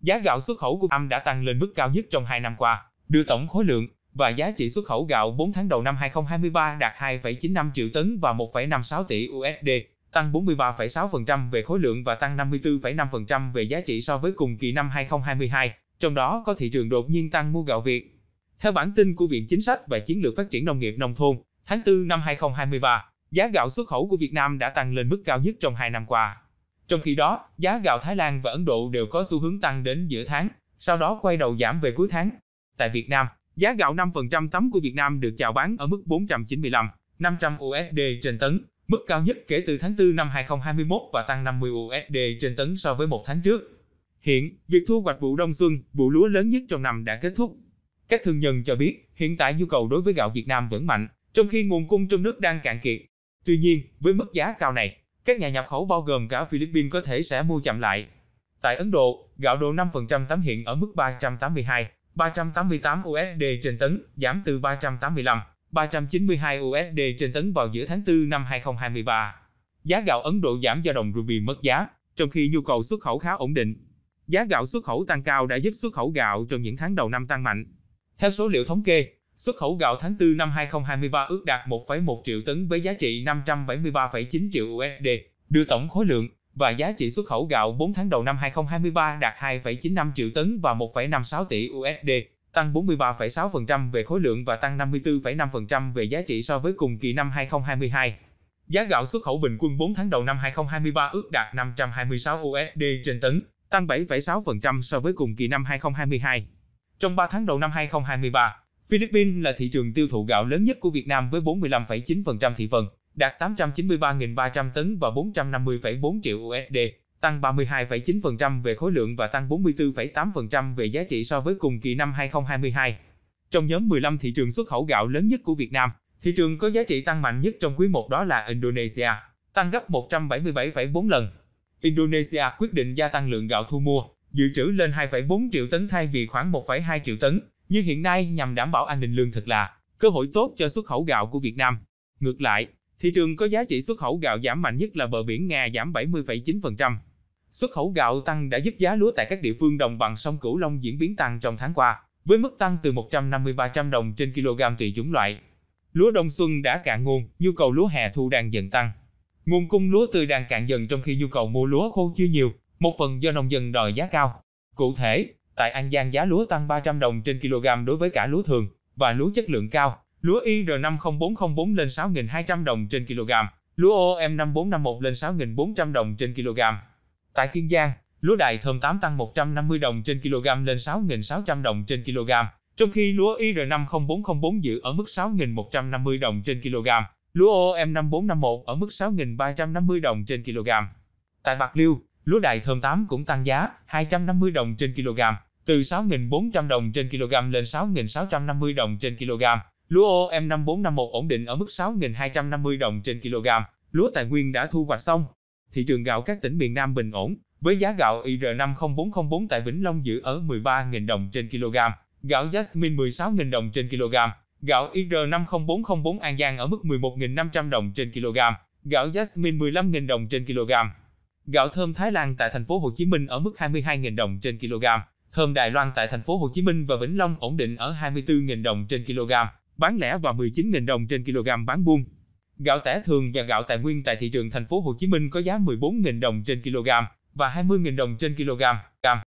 giá gạo xuất khẩu của Am đã tăng lên mức cao nhất trong 2 năm qua, đưa tổng khối lượng và giá trị xuất khẩu gạo 4 tháng đầu năm 2023 đạt 2,95 triệu tấn và 1,56 tỷ USD, tăng 43,6% về khối lượng và tăng 54,5% về giá trị so với cùng kỳ năm 2022, trong đó có thị trường đột nhiên tăng mua gạo Việt. Theo bản tin của Viện Chính sách và Chiến lược Phát triển Nông nghiệp Nông thôn, tháng 4 năm 2023, giá gạo xuất khẩu của Việt Nam đã tăng lên mức cao nhất trong 2 năm qua. Trong khi đó, giá gạo Thái Lan và Ấn Độ đều có xu hướng tăng đến giữa tháng, sau đó quay đầu giảm về cuối tháng. Tại Việt Nam, giá gạo 5% tấm của Việt Nam được chào bán ở mức 495, 500 USD trên tấn, mức cao nhất kể từ tháng 4 năm 2021 và tăng 50 USD trên tấn so với một tháng trước. Hiện, việc thu hoạch vụ đông xuân, vụ lúa lớn nhất trong năm đã kết thúc. Các thương nhân cho biết, hiện tại nhu cầu đối với gạo Việt Nam vẫn mạnh, trong khi nguồn cung trong nước đang cạn kiệt. Tuy nhiên, với mức giá cao này, các nhà nhập khẩu bao gồm cả Philippines có thể sẽ mua chậm lại. Tại Ấn Độ, gạo đồ 5% tấm hiện ở mức 382, 388 USD trên tấn, giảm từ 385, 392 USD trên tấn vào giữa tháng 4 năm 2023. Giá gạo Ấn Độ giảm do đồng ruby mất giá, trong khi nhu cầu xuất khẩu khá ổn định. Giá gạo xuất khẩu tăng cao đã giúp xuất khẩu gạo trong những tháng đầu năm tăng mạnh. Theo số liệu thống kê, xuất khẩu gạo tháng 4 năm 2023 ước đạt 1,1 triệu tấn với giá trị 573,9 triệu USD, đưa tổng khối lượng và giá trị xuất khẩu gạo 4 tháng đầu năm 2023 đạt 2,95 triệu tấn và 1,56 tỷ USD, tăng 43,6% về khối lượng và tăng 54,5% về giá trị so với cùng kỳ năm 2022. Giá gạo xuất khẩu bình quân 4 tháng đầu năm 2023 ước đạt 526 USD trên tấn, tăng 7,6% so với cùng kỳ năm 2022. Trong 3 tháng đầu năm 2023, Philippines là thị trường tiêu thụ gạo lớn nhất của Việt Nam với 45,9% thị phần, đạt 893.300 tấn và 450,4 triệu USD, tăng 32,9% về khối lượng và tăng 44,8% về giá trị so với cùng kỳ năm 2022. Trong nhóm 15 thị trường xuất khẩu gạo lớn nhất của Việt Nam, thị trường có giá trị tăng mạnh nhất trong quý 1 đó là Indonesia, tăng gấp 177,4 lần. Indonesia quyết định gia tăng lượng gạo thu mua, dự trữ lên 2,4 triệu tấn thay vì khoảng 1,2 triệu tấn, nhưng hiện nay nhằm đảm bảo an ninh lương thực là cơ hội tốt cho xuất khẩu gạo của Việt Nam. Ngược lại, thị trường có giá trị xuất khẩu gạo giảm mạnh nhất là bờ biển Nga giảm 70,9%. Xuất khẩu gạo tăng đã giúp giá lúa tại các địa phương đồng bằng sông Cửu Long diễn biến tăng trong tháng qua, với mức tăng từ 150-300 đồng trên kg tùy chủng loại. Lúa đông xuân đã cạn nguồn, nhu cầu lúa hè thu đang dần tăng. Nguồn cung lúa tươi đang cạn dần trong khi nhu cầu mua lúa khô chưa nhiều, một phần do nông dân đòi giá cao. Cụ thể, tại An Giang giá lúa tăng 300 đồng trên kg đối với cả lúa thường và lúa chất lượng cao. Lúa IR50404 lên 6.200 đồng trên kg, lúa OM5451 lên 6.400 đồng trên kg. Tại Kiên Giang, lúa Đại thơm 8 tăng 150 đồng trên kg lên 6.600 đồng trên kg, trong khi lúa IR50404 giữ ở mức 6.150 đồng trên kg, lúa OM5451 ở mức 6.350 đồng trên kg. Tại Bạc Liêu, lúa Đại thơm 8 cũng tăng giá 250 đồng trên kg, từ 6.400 đồng trên kg lên 6.650 đồng trên kg. Lúa OM5451 ổn định ở mức 6.250 đồng trên kg. Lúa tài nguyên đã thu hoạch xong. Thị trường gạo các tỉnh miền Nam bình ổn, với giá gạo IR50404 tại Vĩnh Long giữ ở 13.000 đồng trên kg, gạo Jasmine 16.000 đồng trên kg, gạo IR50404 An Giang ở mức 11.500 đồng trên kg, gạo Jasmine 15.000 đồng trên kg. Gạo thơm Thái Lan tại thành phố Hồ Chí Minh ở mức 22.000 đồng trên kg, thơm Đài Loan tại thành phố Hồ Chí Minh và Vĩnh Long ổn định ở 24.000 đồng trên kg, bán lẻ và 19.000 đồng trên kg bán buôn. Gạo tẻ thường và gạo tài nguyên tại thị trường thành phố Hồ Chí Minh có giá 14.000 đồng trên kg và 20.000 đồng trên kg.